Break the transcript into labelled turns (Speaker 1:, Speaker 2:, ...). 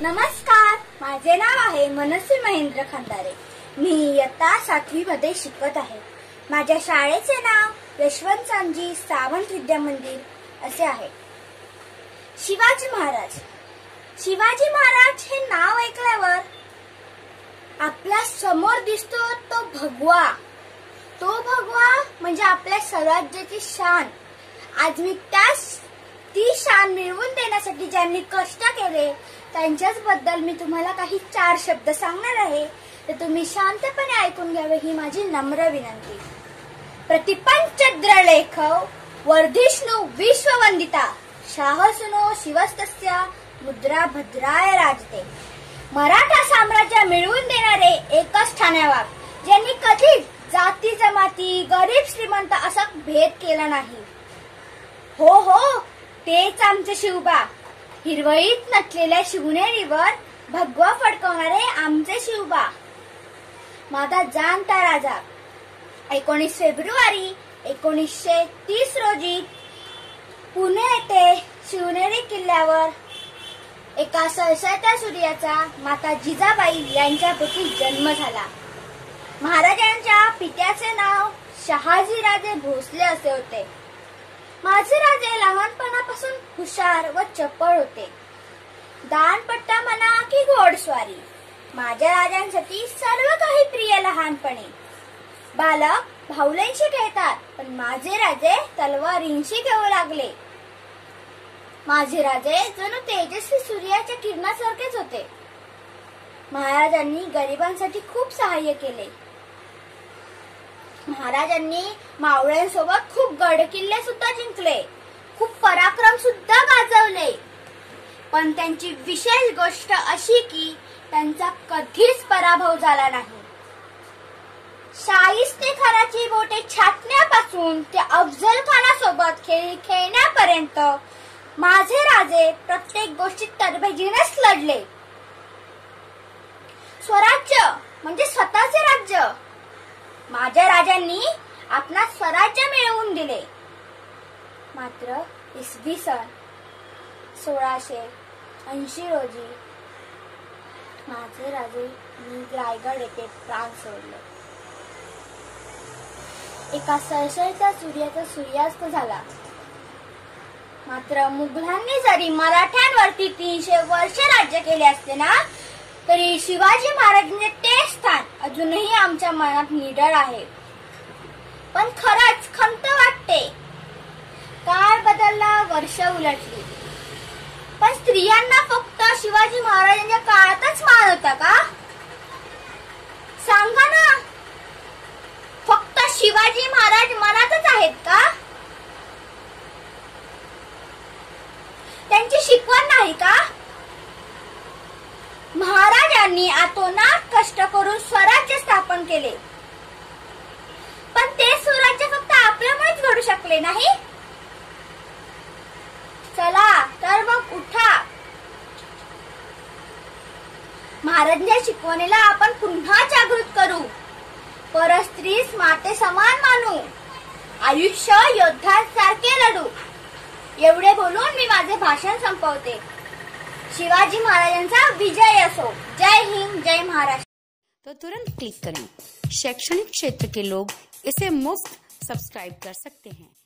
Speaker 1: नमस्कार. माझे नाव आहे मनस्वी महेंद्र खंदारे. मी इयत्ता सातवी मध्ये शिकत आहे. माझ्या शाळेचे नाव यशवंत सांजी सावंत विद्या मंदिर असे आहे. शिवाजी महाराज. शिवाजी महाराज हे नाव ऐकल्यावर आपल्यासमोर दिसतो तो भगवा. तो भगवा म्हणजे आपल्या स्वराज्याची शान. आज मी त्या ती शान मिळवून देण्यासाठी ज्यांनी कष्ट केले त्यांच्याच बद्दल मी तुम्हाला काही चार शब्द सांगणार आहे. तर तुम्ही शांतपणे ऐकून घ्यावे ही माझी नम्र विनंती. प्रतिपंचद्र लेखव वर्धिष्णू विश्ववंदिता शाहसुनो शिवस्तस्या मुद्रा भद्राय राजते. मराठा साम्राज्य मिळवून देणारे एकच ठाण्यावाग ज्यांनी कधीच जाती जमाती गरीब श्रीमंत असा भेद केला नाही. हो हो तेच आमचे शिवबा हिरवळीत नटलेल्या शिवनेरीवर भगवा फडकवणारे आमचे शिवबा. माझा जाणता राजा. एकोणीस फेब्रुवारी एकोणीसशे तीस रोजी पुणे येथे शिवनेरी किल्ल्यावर एका सळसळत्या सूर्याचा माता जिजाबाई यांच्या पोटी जन्म झाला. महाराजांच्या पित्याचे नाव शहाजीराजे भोसले असे होते. माझे राजे लहानपणापासून हुशार व चपळ होते. दानपट्टा म्हणा की घोडस्वारी माझ्या राजांसाठी सर्व काही प्रिय लहानपणी. बालक भाऊलांशी खेळतात पण माझे राजे तलवारींशी घेऊ लागले. माझे राजे जणू तेजस्वी सूर्याच्या किरणासारखेच होते. महाराजांनी गरिबांसाठी खूप सहाय्य केले. महाराजांनी मावळ्यांसोबत खूप गड किल्ले सुद्धा जिंकले. खूप पराक्रम सुद्धा गाजवले. पण त्यांची विशेष गोष्ट अशी की त्यांचा कधीच पराभव झाला नाही. शाहिस्तेखानाची बोटे छाटण्यापासून ते अफजल खानासोबत खेळ खेळण्यापर्यंत माझे राजे प्रत्येक गोष्टीत तरबेजीनेच लढले. स्वराज्य म्हणजे स्वतःचे राज्य. माझ्या राजांनी आपणास स्वराज्य मिळवून दिले. मात्र इसवी सन सोळाशे ऐंशी रोजी माझे राजे रायगड येथे प्राण सोडले. एका सळसळत्या सूर्याचा सूर्यास्त झाला. मात्र मुघलांनी जरी मराठ्यांवरती तीनशे वर्ष राज्य केले असते ना तरी शिवाजी महाराजांचे ते स्थान अजूनही आमच्या मनात निडळ आहे. पण खरंच खंत वाटते. काळ बदलला वर्ष उलटली. पण स्त्रियांना फक्त शिवाजी महाराजांच्या काळातच मान होता का? सांगा ना. फक्त शिवाजी महाराज मनातच आहेत का त्यांची शिकवण नाही का महाराजांनी आतोनात कष्ट करून स्वराज्य स्थापन केले. पण ते स्वराज्य फक्त आपल्यामुळेच घडू शकले नाही. चला तर मग उठा. महाराजांच्या शिकवणीला आपण पुन्हा जागृत करू. परस्त्रीस माते समान मानू. आयुष्य योद्ध्यांसारखे लढू. एवढे बोलून मी माझे भाषण संपवते. शिवाजी महाराजांचा विजय असो. जय हिंद जय महाराष्ट्र.
Speaker 2: तो तुरंत क्लिक करें। शैक्षणिक क्षेत्र के लोग इसे मुफ्त सब्सक्राइब कर सकते हैं।